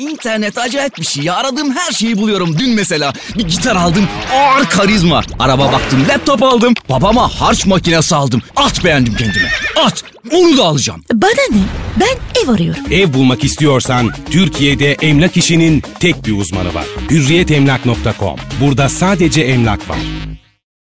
İnternet acayip bir şey ya. Aradığım her şeyi buluyorum. Dün mesela bir gitar aldım. Ağır karizma. Araba baktım. Laptop aldım. Babama harç makinesi aldım. At beğendim kendime. At. Onu da alacağım. Bana ne? Ben ev arıyorum. Ev bulmak istiyorsan Türkiye'de emlak işinin tek bir uzmanı var. Hürriyetemlak.com. Burada sadece emlak var.